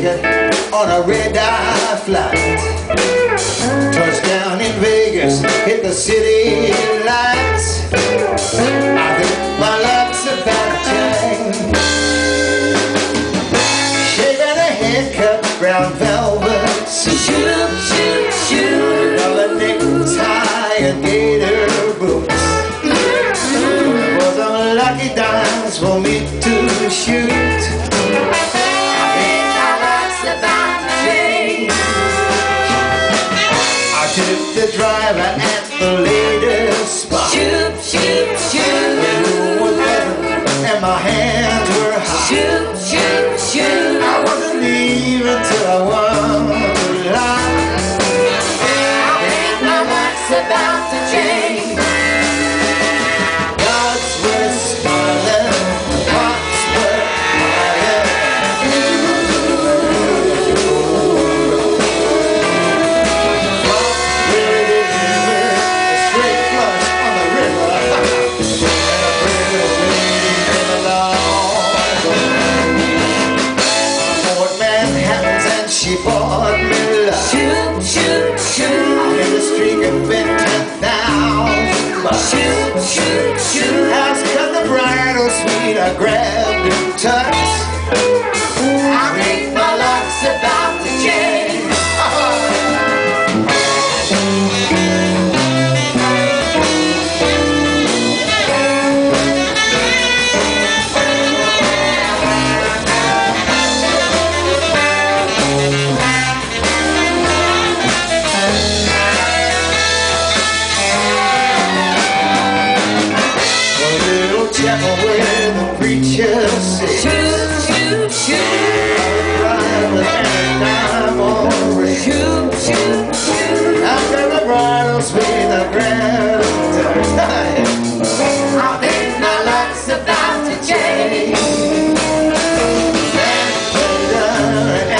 ticket on a red-eye flight. Touchdown in Vegas, hit the city lights. I think my luck's about to change. Shaving a haircut, brown velvet. Shoot, shoot, shoot. Another necktie and gator boots. Was a lucky dance for me to shoot. 아, 여러분 she the. Shoot, shoot, shoot. And I'm. Shoot, shoot, shoot. After the bridal suite, I think my about to change.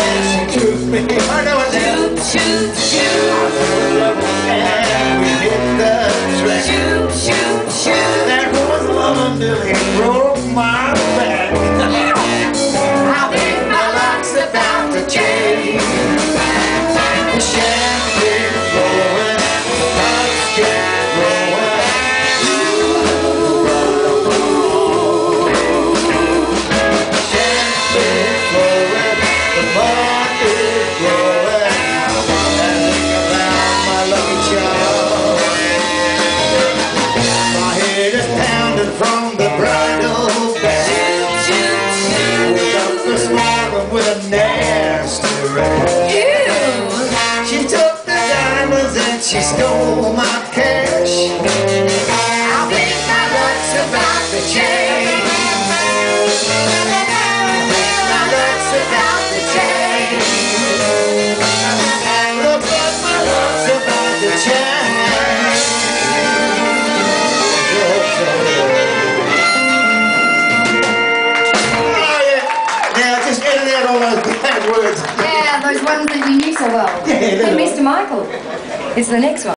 And she me. I know Shoot, shoot, shoot. We hit the track. Shoot, shoot, shoot. There was London, it broke my with a nasty rash. She stole my cash. I think my luck's about to change. I think my luck's about to change. Look at my luck's about to change. Oh, yeah. Now just edit out all those bad words. Yeah, those ones that you knew so well. Yeah, Hey, Mr. Michael, it's the next one.